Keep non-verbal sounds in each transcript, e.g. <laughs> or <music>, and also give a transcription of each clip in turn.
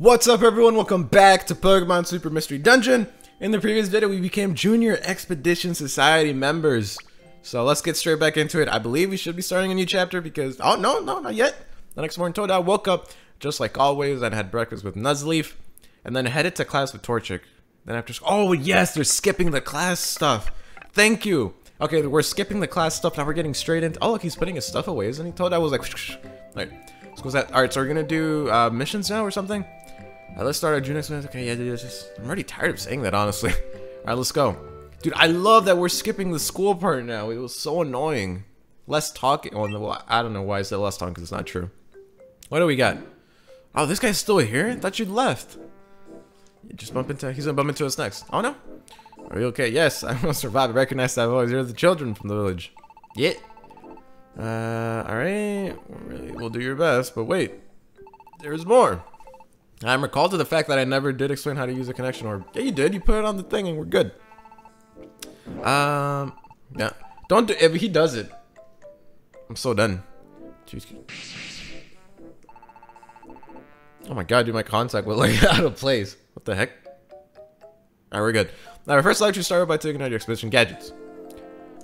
What's up everyone, welcome back to Pokemon Super Mystery Dungeon. In the previous video, we became Junior Expedition Society members. So let's get straight back into it. I believe we should be starting a new chapter because, oh no, no, not yet. The next morning, Toadette woke up, just like always, and had breakfast with Nuzleaf, and then headed to class with Torchic. Then after, oh yes, they're skipping the class stuff. Thank you. Okay, we're skipping the class stuff, now we're getting straight into, oh look, he's putting his stuff away, isn't he? Toadette was like, <laughs> Alright, let's go that. Alright, so we're gonna do uh, missions now or something? Alright, let's start our Junior Smith. Okay, yeah, dude, just, I'm already tired of saying that, honestly. <laughs> Alright, let's go. Dude, I love that we're skipping the school part now. It was so annoying. Less talking. No, I don't know why I said less talking, because it's not true. What do we got? Oh, this guy's still here? I thought you'd left. You just bump into, he's gonna bump into us next. Oh, no. Are you okay? Yes, <laughs> I will survive. I recognize that voice. You're the children from the village. Yeah. Uh, alright. We'll do your best, but wait. There's more. I'm recalled to the fact that I never did explain how to use a connection orb. Yeah, you did. You put it on the thing and we're good. Um, yeah. Don't do if he does it. I'm so done. Jeez. Oh my god, dude, my contact was like <laughs> out of place. What the heck? Alright, we're good. Our first lecture started by taking out your expedition gadgets.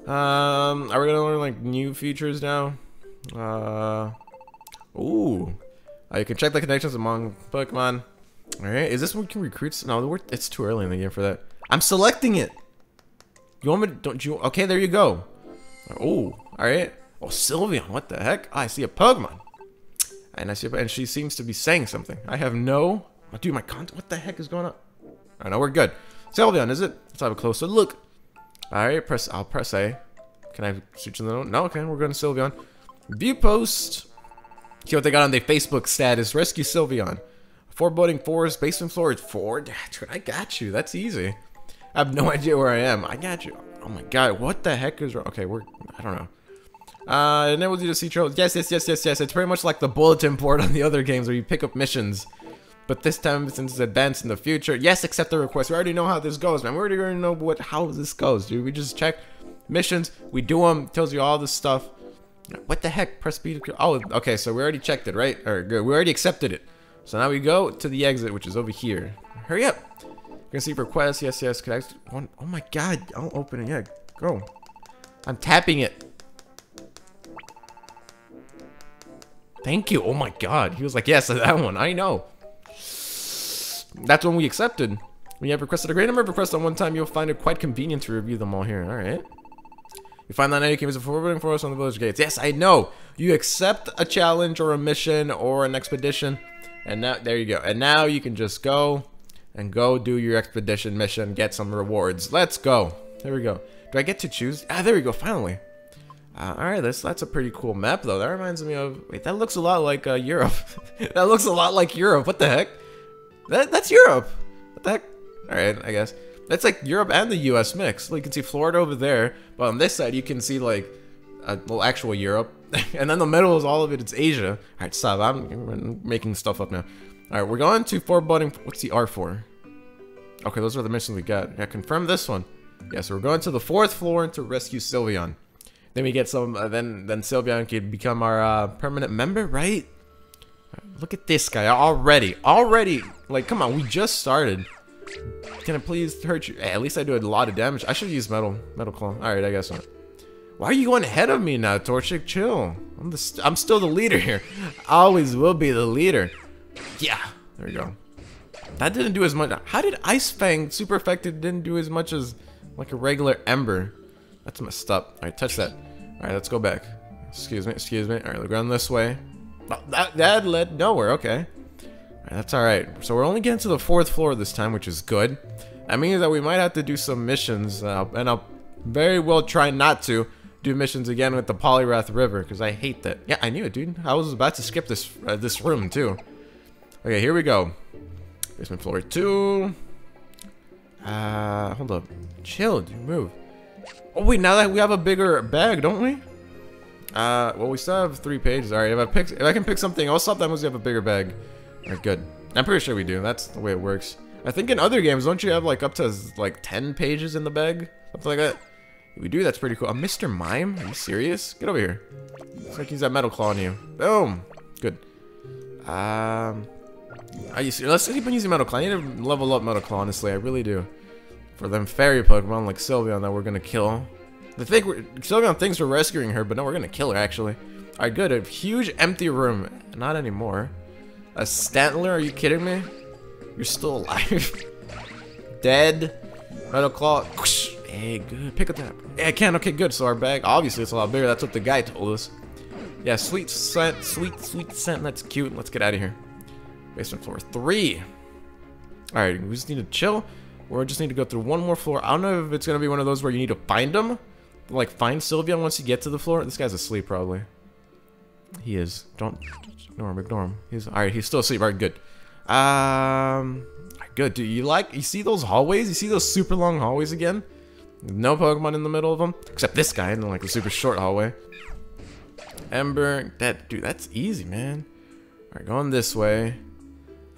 Um, are we gonna learn like new features now? Uh, ooh. Uh, you can check the connections among Pokemon. Alright, is this one can recruit? No, it's too early in the game for that. I'm selecting it! You want me to, don't you, okay, there you go. Oh, alright. Oh, Sylveon, what the heck? Oh, I see a Pokemon. And I see, and she seems to be saying something. I have no, dude, my content, what the heck is going on? I know we're good. Sylveon, is it? Let's have a closer look. Alright, press, I'll press A. Can I switch the note? No, okay, we're going to Sylveon. View post. See what they got on their Facebook status. Rescue Sylveon. Foreboding Forest, basement floor is four. Dude, I got you. That's easy. I have no <laughs> idea where I am. I got you. Oh my god, what the heck is wrong? Okay, we're, I don't know. Uh, enables you to see trails. Yes, yes, yes, yes, yes. It's pretty much like the bulletin board <laughs> on the other games where you pick up missions. But this time, since it's advanced in the future, yes, accept the request. We already know how this goes, man. We already know what how this goes, dude. We just check missions, we do them, tells you all this stuff. What the heck? Press B to... Oh, okay, so we already checked it, right? Or good. We already accepted it. So now we go to the exit, which is over here. Hurry up. You can see requests. Yes, yes. Could I... One, oh my god. I'll open it. Yeah, go. I'm tapping it. Thank you. Oh my god. He was like, yes, <laughs> that one. I know. That's when we accepted. When you have requested a great number of requests on one time, you'll find it quite convenient to review them all here. Alright. You find that you can visit forwarding for us on the village gates. Yes, I know. You accept a challenge or a mission or an expedition. And now, there you go. And now you can just go and go do your expedition mission, get some rewards. Let's go. There we go. Do I get to choose? Ah, there we go, finally. Uh, Alright, that's, that's a pretty cool map, though. That reminds me of... Wait, that looks a lot like uh, Europe. <laughs> that looks a lot like Europe. What the heck? That, that's Europe. What the heck? Alright, I guess. That's like Europe and the US mix. Like, you can see Florida over there, but on this side you can see like, uh, actual Europe. <laughs> and then the middle is all of it, it's Asia. Alright, stop, I'm making stuff up now. Alright, we're going to foreboding, what's the R for? Okay, those are the missions we got. Yeah, confirm this one. Yeah, so we're going to the fourth floor to rescue Sylveon. Then we get some, uh, then then Sylveon can become our uh, permanent member, right? Look at this guy already. Already, like, come on, we just started. Can I please hurt you? At least I do a lot of damage. I should use metal, metal claw. All right, I guess not. Why are you going ahead of me now, Torchic? Chill. I'm the st I'm still the leader here. I <laughs> always will be the leader. Yeah, there we go. That didn't do as much. How did Ice Fang super effective didn't do as much as like a regular Ember? That's messed up. All right, touch that. All right, let's go back. Excuse me, excuse me. All right, we're going this way. Oh, that, that led nowhere. Okay. That's alright. So we're only getting to the fourth floor this time, which is good. That means that we might have to do some missions, uh, and I'll very well try not to do missions again with the Polyrath River, because I hate that. Yeah, I knew it, dude. I was about to skip this uh, this room, too. Okay, here we go. Basement floor 2. Uh, hold up. Chill, dude, move. Oh, wait, now that we have a bigger bag, don't we? Uh, well, we still have three pages. Alright, if I pick, if I can pick something else up, that means we have a bigger bag. Alright, good. I'm pretty sure we do. That's the way it works. I think in other games, don't you have like up to like 10 pages in the bag? Something like that. If we do, that's pretty cool. A Mr. Mime? Are you serious? Get over here. Looks like he's got metal claw on you. Boom. Good. Um, I used to, let's keep on using Metal Claw. I need to level up Metal Claw, honestly. I really do. For them fairy Pokemon like Sylveon that we're gonna kill. The thing, we're, Sylveon thinks we're rescuing her, but no, we're gonna kill her, actually. Alright, good. A huge empty room. Not anymore. A Stantler? Are you kidding me? You're still alive. <laughs> Dead. Metal Claw. Hey, good. Pick up that. Hey, I can. Okay, good. So our bag, obviously, it's a lot bigger. That's what the guy told us. Yeah, sweet scent. Sweet, sweet scent. That's cute. Let's get out of here. Basement floor three. Alright, we just need to chill. Or just need to go through one more floor. I don't know if it's going to be one of those where you need to find them. Like, find Sylveon once you get to the floor. This guy's asleep, probably. He is. Don't ignore him. Ignore him. He's all right. He's still asleep. All right, good. Um, good. Do you like? You see those hallways? You see those super long hallways again? No Pokemon in the middle of them, except this guy in like a super short hallway. Ember, that dude, that's easy, man. All right, going this way.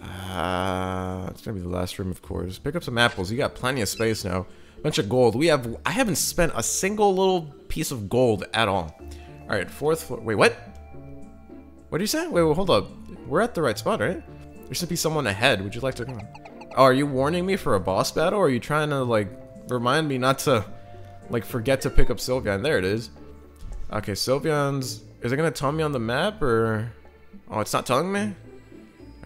Uh, it's gonna be the last room, of course. Pick up some apples. You got plenty of space now. Bunch of gold. We have. I haven't spent a single little piece of gold at all. All right, fourth floor. Wait, what? What do you say? Wait, wait, hold up. We're at the right spot, right? There should be someone ahead. Would you like to come? Oh, are you warning me for a boss battle? Or are you trying to, like, remind me not to, like, forget to pick up Sylveon? There it is. Okay, Sylveon's... Is it going to tell me on the map, or... Oh, it's not telling me?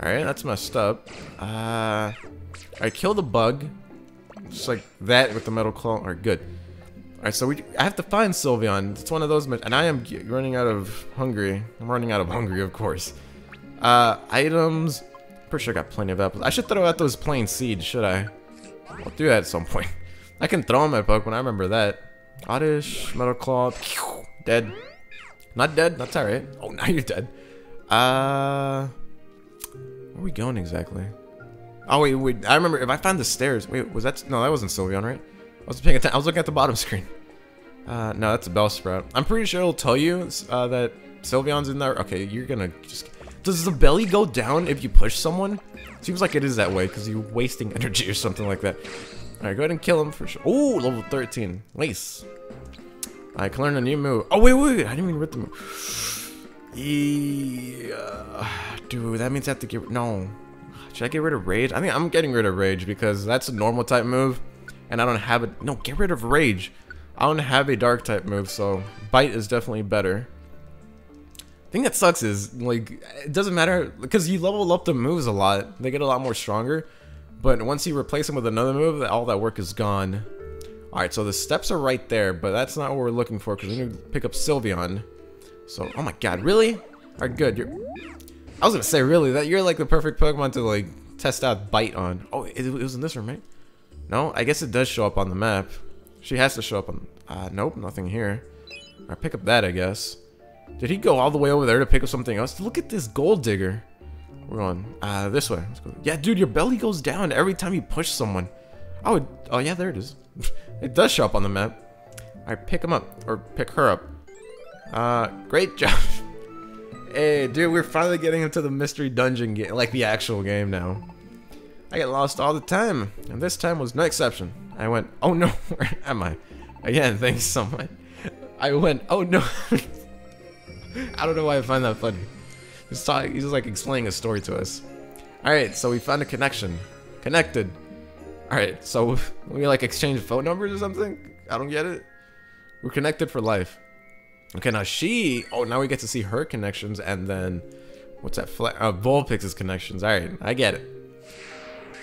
Alright, that's messed up. Uh... I kill the bug. Just like that with the metal claw. Alright, good. Alright, so we I have to find Sylveon. It's one of those, and I am running out of hungry. I'm running out of hungry, of course. Uh, items. Pretty sure I got plenty of apples. I should throw out those plain seeds, should I? I'll do that at some point. <laughs> I can throw them at Pokemon, I remember that. Oddish, Metal Claw, dead. Not dead, that's alright. Oh, <laughs> now you're dead. Uh, where are we going exactly? Oh, wait, wait, I remember, if I found the stairs, wait, was that, no, that wasn't Sylveon, right? I was paying attention. I was looking at the bottom <laughs> screen. Uh, no, that's a Bellsprout. I'm pretty sure it'll tell you uh, that Sylveon's in there. Okay, you're gonna just... Does the belly go down if you push someone? Seems like it is that way, because you're wasting <laughs> energy or something like that. Alright, go ahead and kill him for sure. Oh, level 13. Nice. I can learn a new move. Oh, wait, wait, wait. I didn't even read the move. <sighs> Yeah. Dude, that means I have to get... No. Should I get rid of Rage? I think I'm getting rid of Rage, because that's a normal type move and I don't have it. No, get rid of Rage. I don't have a Dark type move, so Bite is definitely better. Thing that sucks is, like, it doesn't matter, because you level up the moves a lot. They get a lot more stronger. But once you replace them with another move, all that work is gone. Alright, so the steps are right there, but that's not what we're looking for, because we need to pick up Sylveon. So, oh my god, really? Alright, good. You're, I was gonna say, really, that you're like the perfect Pokemon to, like, test out Bite on. Oh, it, it was in this room, right? No, I guess it does show up on the map. She has to show up on... Uh, nope, nothing here. I pick up that, I guess. Did he go all the way over there to pick up something else? Look at this gold digger. We're going uh, this way. Yeah, dude, your belly goes down every time you push someone. Oh, oh yeah, there it is. <laughs> it does show up on the map. I pick him up or pick her up. Uh, great <laughs> job. hey, dude, we're finally getting into the mystery dungeon game, like the actual game now. I get lost all the time, and this time was no exception. I went, oh no, <laughs> where am I? Again, <laughs> thanks so much. I went, oh no. <laughs> I don't know why I find that funny. He's, talking, he's just like explaining a story to us. Alright, so we found a connection. Connected. Alright, so we like exchange phone numbers or something? I don't get it. We're connected for life. Okay, now she... Oh, now we get to see her connections and then... What's that? Fla uh, Vulpix's connections. Alright, I get it.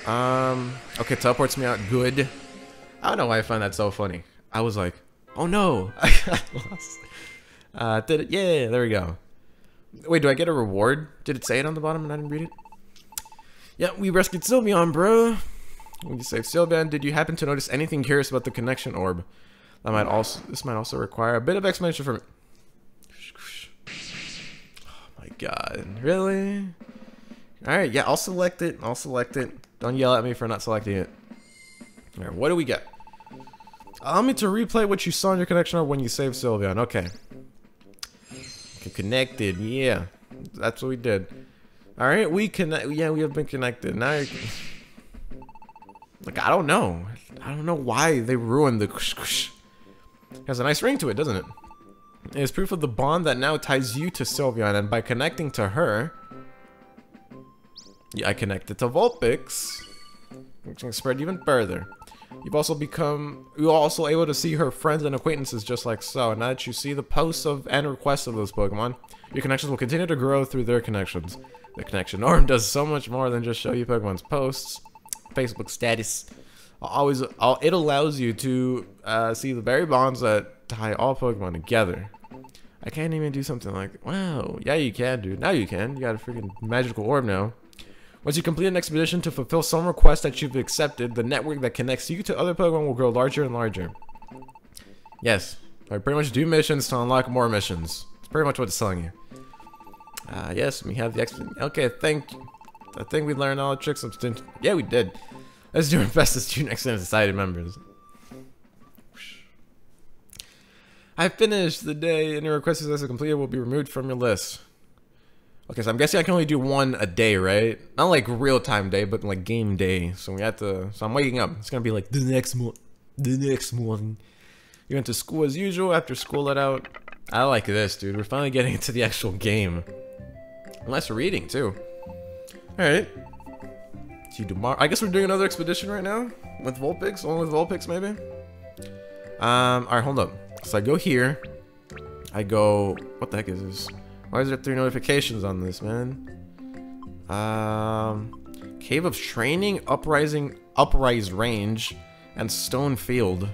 Um, okay, teleports me out. Good. I don't know why I find that so funny. I was like, oh no, <laughs> I lost. Uh, did it? Yeah, there we go. Wait, do I get a reward? Did it say it on the bottom and I didn't read it? Yeah, we rescued Sylveon, bro. You say Sylveon, did you happen to notice anything curious about the connection orb? That might also this might also require a bit of explanation from. Oh my god, really? All right, yeah, I'll select it. I'll select it. Don't yell at me for not selecting it. Alright, what do we get? Allow me to replay what you saw in your connection when you saved Sylveon. Okay. Okay, connected. Yeah. That's what we did. Alright, we connect. Yeah, we have been connected. Now you're... <laughs> Like, I don't know. I don't know why they ruined the... It has a nice ring to it, doesn't it? It is proof of the bond that now ties you to Sylveon, and by connecting to her, Yeah, I connected to Vulpix, which can spread even further. You've also become, you're also able to see her friends and acquaintances just like so. Now that you see the posts of and requests of those Pokemon, your connections will continue to grow through their connections. The connection orb <laughs> does so much more than just show you Pokemon's posts, Facebook status. Always, it allows you to uh, see the very bonds that tie all Pokemon together. I can't even do something like, wow, yeah you can, dude. Now you can. You got a freaking magical orb now. Once you complete an expedition to fulfill some request that you've accepted, the network that connects you to other Pokemon will grow larger and larger. Yes, I pretty much do missions to unlock more missions. It's pretty much what it's telling you. Uh, yes, we have the expedition. Okay, thank you. I think we learned all the tricks of Yeah, we did. Let's do our <laughs> best as student extended society members. I finished the day. and Any requests as completed will be removed from your list. Okay, so I'm guessing I can only do one a day, right? Not like real time day, but like game day. So we have to. So I'm waking up. It's gonna be like the next mo, the next morning. You went to school as usual. After school let out. I like this, dude. We're finally getting <laughs> into the actual game. Less reading too. All right. See tomorrow. I guess we're doing another expedition right now with Vulpix. Only with Vulpix, maybe. Um. All right, hold up. So I go here. I go. What the heck is this? Why is there three notifications on this, man? Um, Cave of Training, Uprising, Uprise Range, and Stone Field.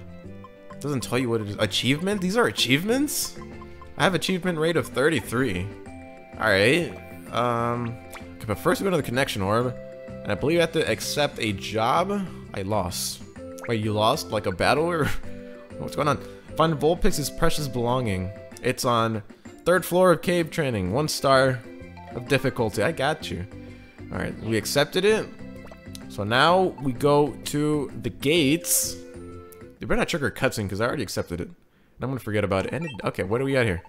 Doesn't tell you what it is. Achievement? These are achievements? I have achievement rate of 33. Alright. Um, okay, but first we go to the connection orb. And I believe you have to accept a job. I lost. Wait, you lost? Like a battle or... <laughs> What's going on? Find Vulpix's precious belonging. It's on Third floor of cave training. One star of difficulty. I got you. Alright, we accepted it. So now we go to the gates. You better not trigger cutscene because I already accepted it. And I'm gonna forget about it. And it, okay, what do we got here?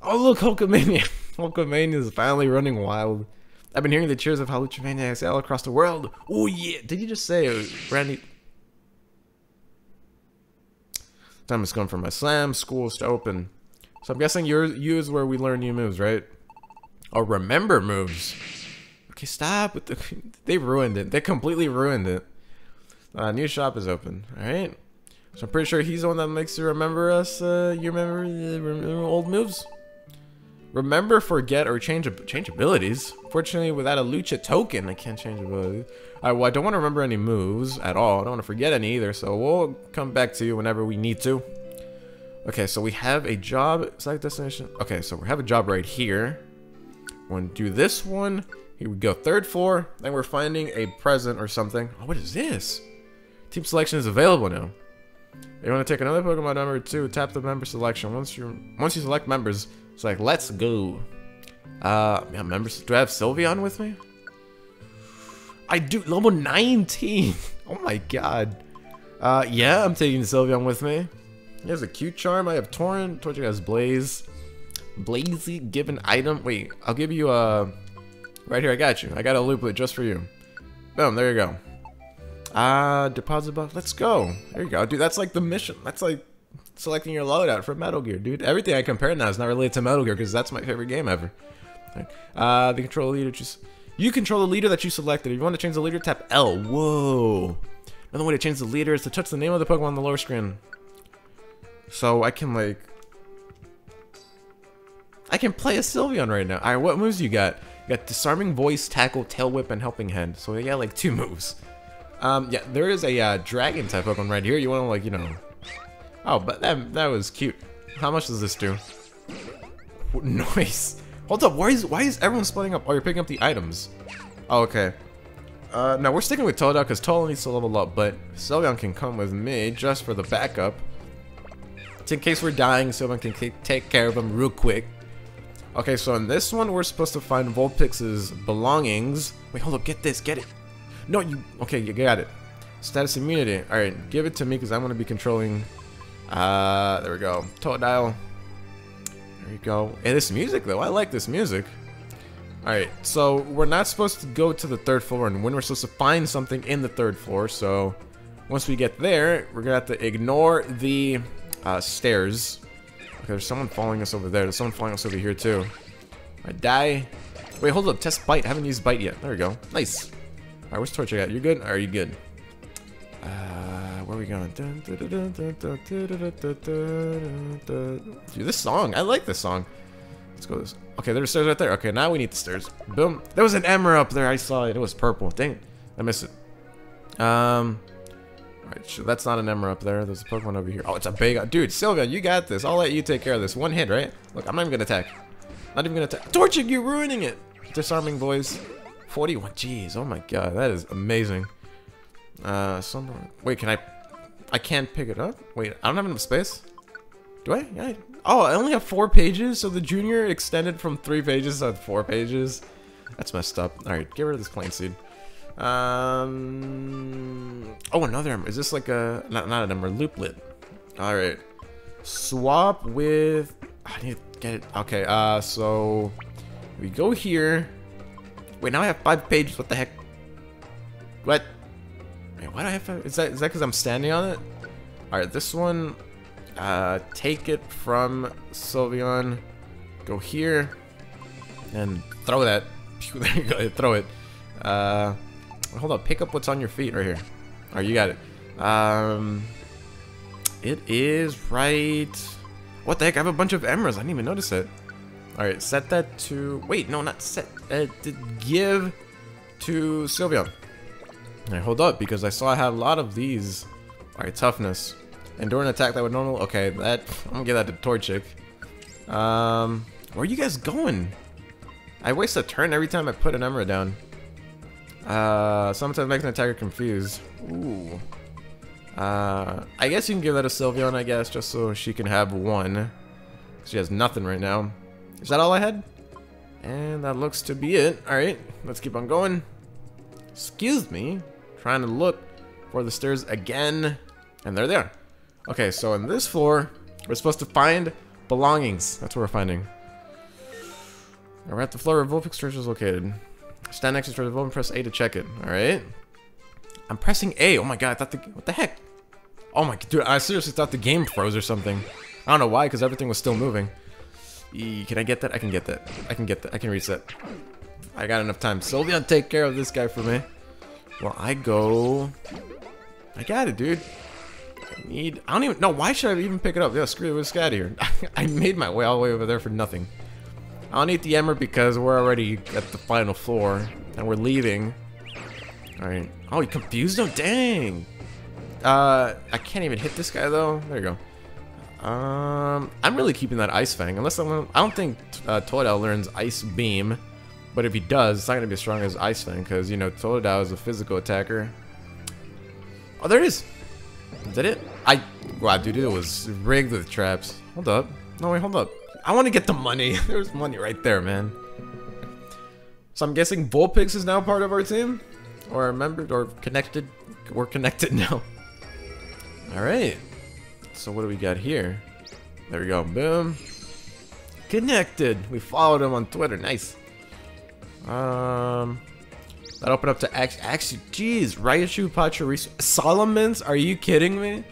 Oh look, Hulkamania! <laughs> Hulkamania is finally running wild. I've been hearing the cheers of Haluchamania all across the world. Oh yeah! Did you just say Randy? Time has come for my slam. School's to open. So I'm guessing yours, you is where we learn new moves, right? Or remember moves. Okay, stop with the... <laughs> They ruined it. They completely ruined it. Uh, new shop is open. Alright. So I'm pretty sure he's the one that makes you remember us. Uh, you remember, remember old moves? Remember, forget, or change change abilities. Fortunately, without a Lucha token, I can't change abilities. I, well, I don't want to remember any moves at all. I don't want to forget any either, so we'll come back to you whenever we need to. Okay, so we have a job, select destination. Okay, so we have a job right here. We're gonna do this one. Here we go, third floor. Then we're finding a present or something. Oh, what is this? Team selection is available now. You want to take another Pokemon number two, tap the member selection. Once you once you select members, it's like, let's go. Uh, yeah, members. Do I have Sylveon with me? I do. Level 19. <laughs> Oh my god. Uh, yeah, I'm taking Sylveon with me. He has a cute charm. I have Torrent. Torchic has Blaze. Blazy given item. Wait, I'll give you a... Right here, I got you. I got a Looplet just for you. Boom, there you go. Ah, uh, deposit buff. Let's go. There you go. Dude, that's like the mission. That's like selecting your loadout for Metal Gear, dude. Everything I compare now is not related to Metal Gear because that's my favorite game ever. Uh, the control leader. Just you control the leader that you selected. If you want to change the leader, tap L. Whoa. Another way to change the leader is to touch the name of the Pokemon on the lower screen. So I can like... I can play a Sylveon right now. Alright, what moves you got? You got Disarming Voice, Tackle, Tail Whip, and Helping Hand. So we got like two <laughs> moves. Um, yeah, there is a uh, Dragon type Pokemon right here. You want to like, you know... Oh, but that, that was cute. How much does this do? What <laughs> Noise. Hold up, why is why is everyone splitting up? Oh, you're picking up the items. Oh, okay. Uh, now we're sticking with Totodile because Totodile needs to level up, but Sylveon can come with me just for the backup in case we're dying, someone can take care of them real quick. Okay, so in this one, we're supposed to find Vulpix's belongings. Wait, hold up, get this, get it. No, you, okay, you got it. Status immunity. Alright, give it to me because I'm going to be controlling, uh, there we go. Totodile. There you go. Hey, this music though, I like this music. Alright, so we're not supposed to go to the third floor and when we're supposed to find something in the third floor, so once we get there, we're gonna have to ignore the uh, stairs. Okay, there's someone following us over there. There's someone following us over here too. I die. Wait, hold up. Test bite. I haven't used bite yet. There we go. Nice. Alright, where's Torchic at? You good? Are you good? Uh, where are we going? Dude, this song. I like this song. Let's go this. Okay, there's stairs right there. Okay, now we need the stairs. Boom. There was an Emera up there. I saw it. It was purple. Dang. I missed it. Um. Alright, so that's not an Emera up there. There's a Pokemon over here. Oh, it's a big... Dude, Sylveon, you got this. I'll let you take care of this. One hit, right? Look, I'm not even gonna attack. Not even gonna attack. Torchic, you're ruining it! Disarming Voice. 41. Jeez, oh my god. That is amazing. Uh, someone... Wait, can I... I can't pick it up? Wait, I don't have enough space? Do I? Yeah. Oh, I only have four pages, so the junior extended from three pages to four pages. That's messed up. Alright, get rid of this plain seed. Um. Oh, another ember. Is this like a not not an ember? Looplet. All right. Swap with. I need to get it. Okay. Uh. So we go here. Wait. Now I have five pages. What the heck? What? Wait. Why do I have? Five? Is that is that because I'm standing on it? All right. This one. Uh. Take it from Sylveon. Go here. And throw that. <laughs> there you go. Throw it. Uh. Hold up, pick up what's on your feet right here. All right, you got it. Um, it is right. What the heck? I have a bunch of emeralds. I didn't even notice it. All right, set that to. Wait, no, not set. Uh, give to Sylveon. All right, hold up because I saw I have a lot of these. All right, toughness. Endure an attack that would normal. Okay, that I'm gonna give that to Torchic. Um, where are you guys going? I waste a turn every time I put an emerald down. Uh, sometimes makes an attacker confused. Ooh. Uh, I guess you can give that to Sylveon, I guess, just so she can have one. She has nothing right now. Is that all I had? And that looks to be it. Alright, let's keep on going. Excuse me. Trying to look for the stairs again. And they're there. Okay, so in this floor, we're supposed to find belongings. That's what we're finding. We're at the floor where Vulpix Church is located. Stand next to the and press A to check it. Alright. I'm pressing A. Oh my god, I thought the... What the heck? Oh my... Dude, I seriously thought the game froze or something. I don't know why, because everything was still moving. E can I get that? I can get that. I can get that. I can reset. I got enough time. Sylveon, take care of this guy for me. Well, I go... I got it, dude. I need... I don't even... No, why should I even pick it up? Yeah, screw it. Let's get out of here. <laughs> I made my way all the way over there for nothing. I don't need the Emera because we're already at the final floor. And we're leaving. Alright. Oh, you confused him? Dang! Uh, I can't even hit this guy though. There you go. Um, I'm really keeping that Ice Fang. Unless I'm, I don't think uh, learns Ice Beam. But if he does, it's not going to be as strong as Ice Fang. Because, you know, Totodile is a physical attacker. Oh, there it is! Is that it? I... Wow, dude, it was rigged with traps. Hold up. No, wait, hold up. I want to get the money. <laughs> There's money right there, man. So I'm guessing Vulpix is now part of our team? Or a member, or connected? We're connected <laughs> now. Alright. So what do we got here? There we go. Boom. Connected. We followed him on Twitter. Nice. Um... That opened up to actually, actually, jeez, Raichu, Pachirisu, Salamence? Are you kidding me?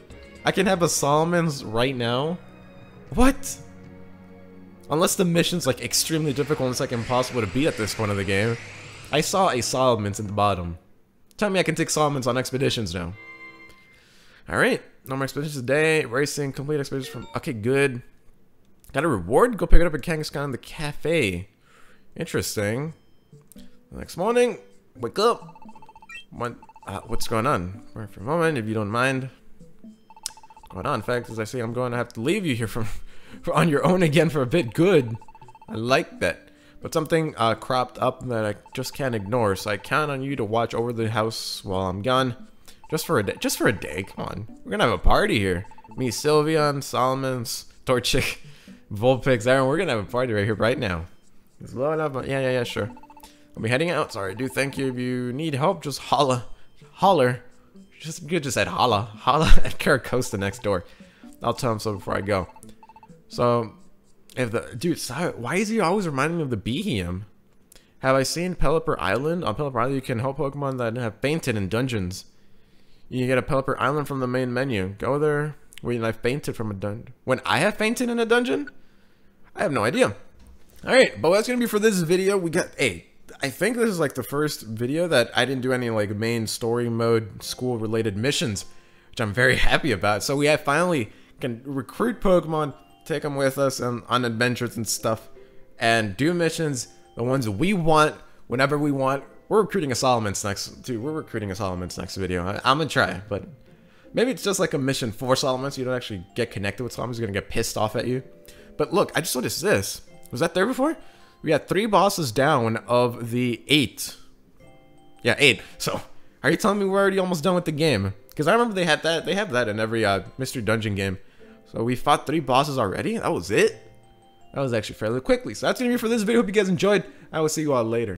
I can have a Salamence right now? What? Unless the mission's like extremely difficult and it's like impossible to beat at this point of the game. I saw a Salamence at the bottom. Tell me I can take Salamence on expeditions now. Alright, no more expeditions today. Racing, complete expeditions from... Okay, good. Got a reward? Go pick it up at Kangaskhan in the cafe. Interesting. Next morning, wake up. What, uh, what's going on? For a moment, if you don't mind. What's going on? In fact, as I say, I'm going to have to leave you here from <laughs> on your own again for a bit. Good. I like that. But something uh, cropped up that I just can't ignore, so I count on you to watch over the house while I'm gone. Just for a day. Just for a day. Come on. We're gonna have a party here. Me, Sylveon, Salamence, Torchic, <laughs> Vulpix, Aaron. We're gonna have a party right here, right now. It's low enough. Yeah, yeah, yeah, sure. I'll be heading out. Sorry, do thank you. If you need help, just holla. Holler. Just, you just said holla. Holla <laughs> at Carracosta next door. I'll tell him so before I go. So, if the dude, why is he always reminding me of the Behem? Have I seen Pelipper Island? On Pelipper Island, you can help Pokemon that have fainted in dungeons. You get a Pelipper Island from the main menu. Go there when I fainted from a dungeon. When I have fainted in a dungeon? I have no idea. All right, but that's gonna be for this video. We got hey, I think this is like the first video that I didn't do any like main story mode school related missions, which I'm very <laughs> happy about. So we have finally can recruit Pokemon, take them with us on, on adventures and stuff, and do missions, the ones we want whenever we want. We're recruiting a Salamence next, dude. We're recruiting a Salamence next video. I, I'm gonna try, but maybe it's just like a mission for Salamence. You don't actually get connected with Salamence. You're gonna get pissed off at you. But look, I just noticed this. Was that there before? We had three bosses down of the eight. Yeah, eight. So, are you telling me we're already almost done with the game? Because I remember they had that. They have that in every uh, Mystery Dungeon game. So we fought three bosses already. That was it. That was actually fairly quickly. So that's gonna be for this video. Hope you guys enjoyed. I will see you all later.